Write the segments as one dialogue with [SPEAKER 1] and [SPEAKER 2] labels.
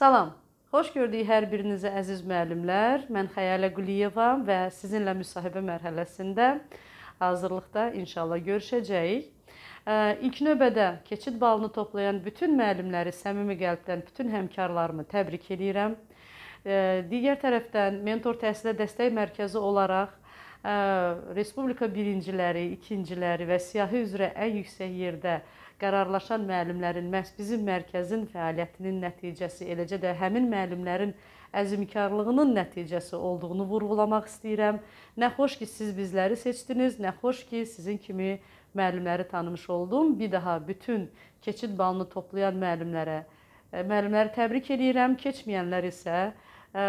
[SPEAKER 1] Salam. Xoş gördük hər birinizi əziz müəllimlər. Mən Xəyalə Quliyeva və sizinlə müsahibə mərhələsində hazırlıqda inşallah görüşəcəyik. İlk növbədə keçid balını toplayan bütün müəllimləri səmimi qəlbdən bütün həmkarlarımı təbrik edirəm. Digər tərəfdən mentor təhsilə dəstək mərkəzi olaraq respublika birinciləri, ikinciləri və siyahı üzrə ən yüksək yerdə qərarlaşan müəllimlərin məhz bizim mərkəzin fəaliyyətinin nəticəsi, eləcə də həmin müəllimlərin əzmkarlığının nəticəsi olduğunu vurğulamaq istəyirəm. Nə xoş ki, siz bizləri seçdiniz, nə xoş ki, sizin kimi müəllimləri tanımış oldum. Bir daha bütün keçid balını toplayan müəllimlərə e, müəllimləri təbrik edirəm. Keçməyənlər isə e,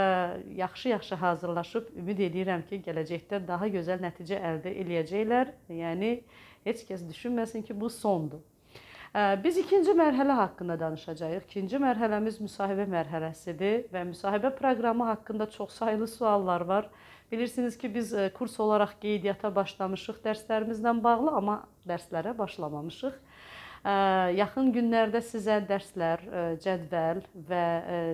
[SPEAKER 1] yaxşı-yaxşı hazırlaşıb ümid edirəm ki, gələcəkdə daha gözəl nəticə əldə eləyəcəklər. Yəni heç kəs düşünməsin ki, bu sondur. Biz ikinci mərhələ haqqında danışacağıq. İkinci mərhələmiz müsahibə mərhələsidir və müsahibə proqramı haqqında çoxsaylı suallar var. Bilirsiniz ki, biz kurs olaraq qeydiyyata başlamışıq dərslərimizlə bağlı, amma dərslərə başlamamışıq. Yaxın günlərdə sizə dərslər, cədvəl və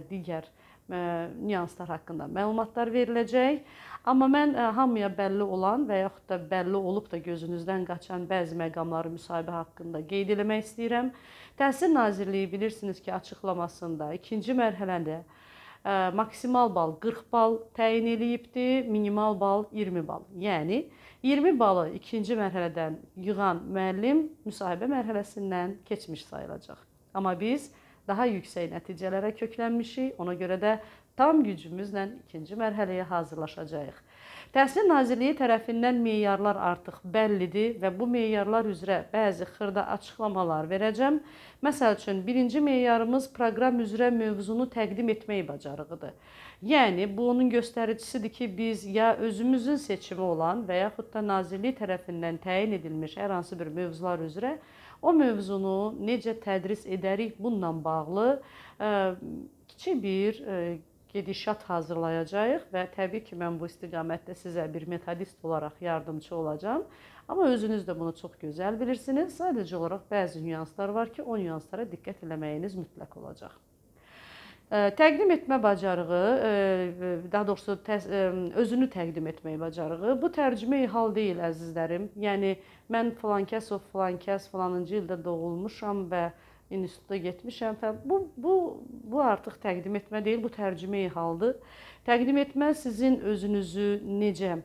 [SPEAKER 1] digər nüanslar haqqında məlumatlar veriləcək. Amma mən hamıya bəlli olan və yaxud da bəlli olub da gözünüzdən qaçan bəzi məqamları müsahibə haqqında qeyd eləmək istəyirəm. Təhsil Nazirliyi bilirsiniz ki, açıqlamasında ikinci mərhələdə ə, maksimal bal 40 bal təyin eləyibdi, minimal bal 20 bal. Yəni 20 balı ikinci mərhələdən yığan müəllim müsahibə mərhələsindən keçmiş sayılacaq. Amma biz daha yüksək nəticələrə köklənmişik. Ona görə də tam gücümüzlə ikinci mərhələyə hazırlaşacağıq. Təhsil Nazirliyi tərəfindən meyarlar artıq bəllidir və bu meyarlar üzrə bəzi xırda açıqlamalar verəcəm. Məsəl üçün, birinci meyarımız proqram üzrə mövzunu təqdim etmək bacarığıdır. Yəni, bu onun göstəricisidir ki, biz ya özümüzün seçimi olan və yaxud da Nazirlik tərəfindən təyin edilmiş hər hansı bir mövzular üzrə o mövzunu necə tədris edərik bununla bağlı kiçik bir gedişat hazırlayacağıq və təbii ki, mən bu istiqamətdə sizə bir metodist olaraq yardımcı olacağam. Amma özünüz də bunu çox gözəl bilirsiniz. Sadəcə olaraq bəzi nüanslar var ki, o nüanslara diqqət eləməyiniz mütləq olacaq. Təqdim etmə bacarığı, daha doğrusu özünü təqdim etmək bacarığı bu tərcümeyi hal deyil əzizlərim. Yəni mən filan kəs o filan kəs filanıncı ildə doğulmuşam və institutda getmişəm. Bu bu bu artıq təqdim etmə deyil, bu tərcümə haldır. Təqdim etmə sizin özünüzü necə e,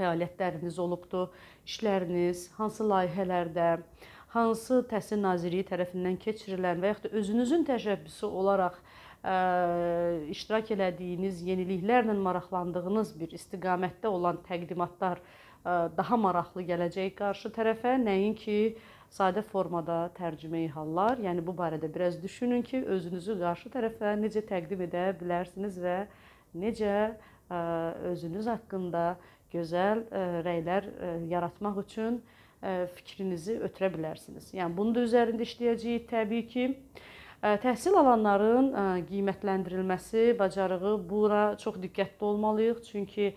[SPEAKER 1] fəaliyyətləriniz olubdu, işləriniz, hansı layihələrdə, hansı Təhsil Nazirliyi tərəfindən keçirilən və yaxud da özünüzün təşəbbüsü olaraq ə, e, iştirak elədiyiniz, yeniliklərlə maraqlandığınız bir istiqamətdə olan təqdimatlar ə, e, daha maraqlı gələcək qarşı tərəfə, nəinki sadə formada tərcümeyi hallar. Yəni bu barədə biraz düşünün ki, özünüzü qarşı tərəfə necə təqdim edə bilərsiniz və necə ə, özünüz haqqında gözəl ə, rəylər ə, yaratmaq üçün ə, fikrinizi ötürə bilərsiniz. Yəni bunun da üzərində işləyəcəyik təbii ki. Təhsil alanların qiymətləndirilməsi, bacarığı bura çox diqqətli olmalıyıq. Çünki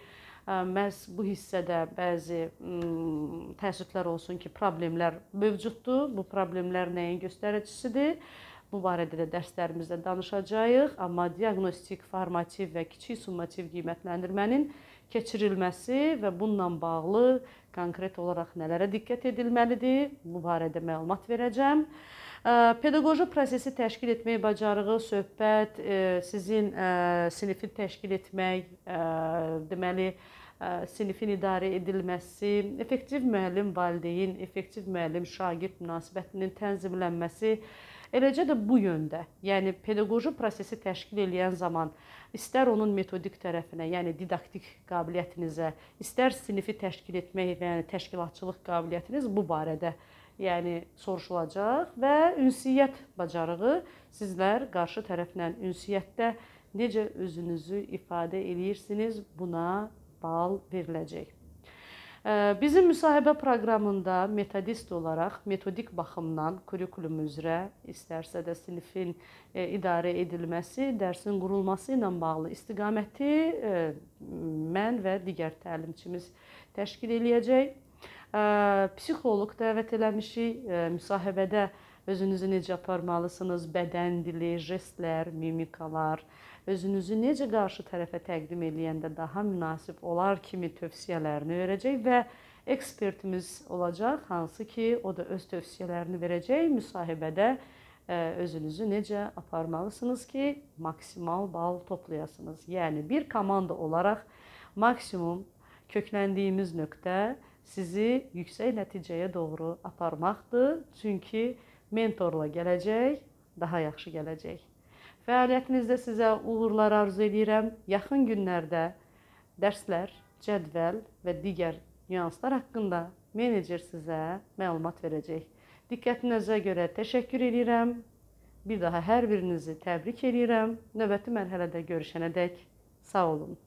[SPEAKER 1] məhz bu hissədə bəzi təəssüflər olsun ki, problemlər mövcuddur. Bu problemlər nəyin göstəricisidir? Bu barədə də dərslərimizdə danışacağıq, amma diaqnostik, formativ və kiçik summativ qiymətləndirmənin keçirilməsi və bununla bağlı konkret olaraq nələrə diqqət edilməlidir? Bu barədə məlumat verəcəm. Pedaqoji prosesi təşkil etmək bacarığı, söhbət, sizin sinifi təşkil etmək, deməli, sinifin idarə edilməsi, effektiv müəllim valideyn, effektiv müəllim şagird münasibətinin tənzimlənməsi eləcə də bu yöndə. Yəni pedaqoji prosesi təşkil edən zaman istər onun metodik tərəfinə, yəni didaktik qabiliyyətinizə, istər sinifi təşkil etmək və yəni təşkilatçılıq qabiliyyətiniz bu barədə yəni soruşulacaq və ünsiyyət bacarığı sizlər qarşı tərəflə ünsiyyətdə necə özünüzü ifadə eləyirsiniz, buna bal veriləcək. Bizim müsahibə proqramında metodist olaraq metodik baxımdan kurikulum üzrə istərsə də sinifin idarə edilməsi, dərsin qurulması ilə bağlı istiqaməti mən və digər təlimçimiz təşkil eləyəcək psixoloq dəvət eləmişik. Müsahibədə özünüzü necə aparmalısınız, bədən dili, jestlər, mimikalar, özünüzü necə qarşı tərəfə təqdim edəndə daha münasib olar kimi tövsiyələrini verəcək və ekspertimiz olacaq, hansı ki, o da öz tövsiyələrini verəcək müsahibədə e, özünüzü necə aparmalısınız ki, maksimal bal toplayasınız. Yəni bir komanda olaraq maksimum kökləndiyimiz nöqtə sizi yüksək nəticəyə doğru aparmaqdır. Çünki mentorla gələcək daha yaxşı gələcək. Fəaliyyətinizdə sizə uğurlar arzu edirəm. Yaxın günlərdə dərslər, cədvəl və digər nüanslar haqqında menecer sizə məlumat verəcək. Diqqətinizə görə təşəkkür edirəm. Bir daha hər birinizi təbrik edirəm. Növbəti mərhələdə görüşənədək sağ olun.